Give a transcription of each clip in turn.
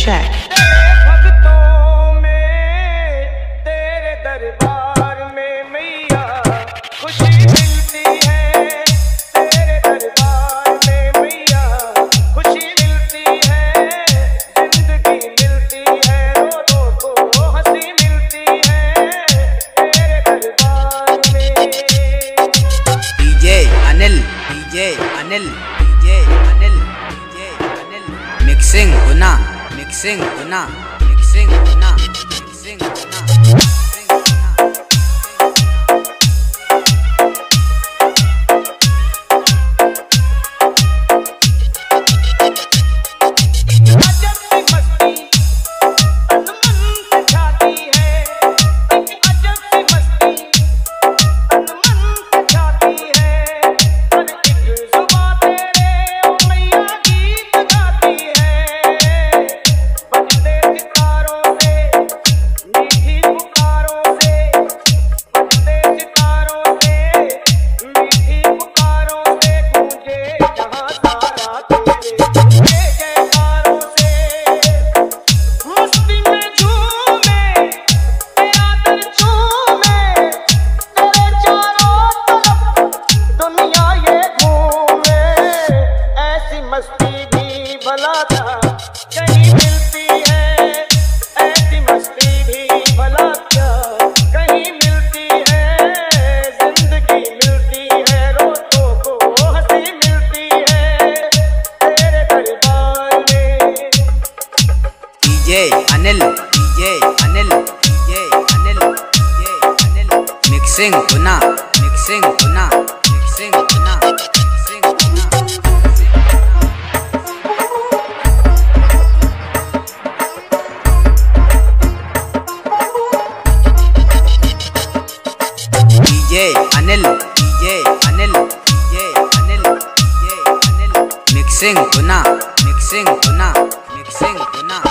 track. Anil DJ Anil DJ Anil DJ Anil. Mixing गुना। 歴戦区な歴戦区な歴戦区な Anil DJ Anil DJ Anil DJ Anil mixing गुना mixing गुना mixing गुना Anil DJ Anil DJ Anil DJ Anil mixing गुना mixing गुना mixing गुना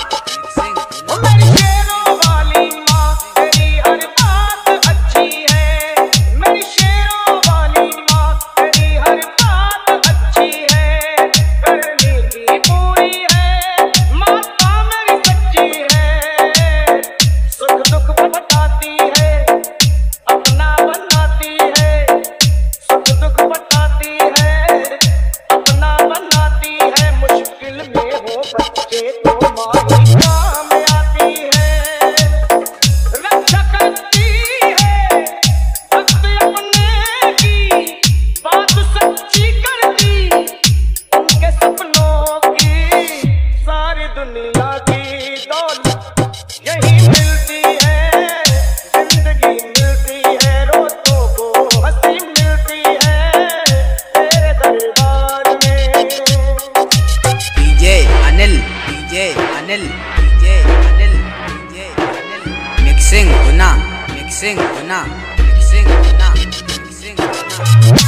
DJ Anil DJ Anil DJ Anil mixing गुना mixing गुना mixing गुना mixing गुना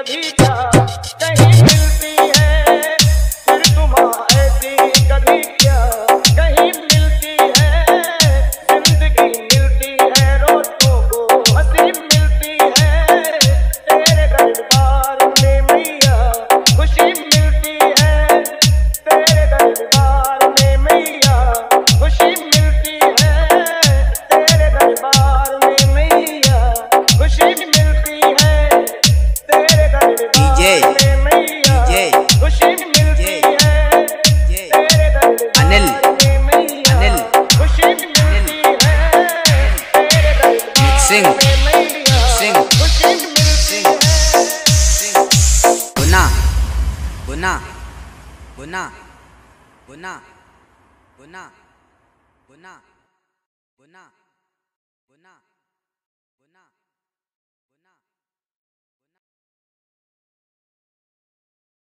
कभी ये ये ये Anil Anil mixing mixing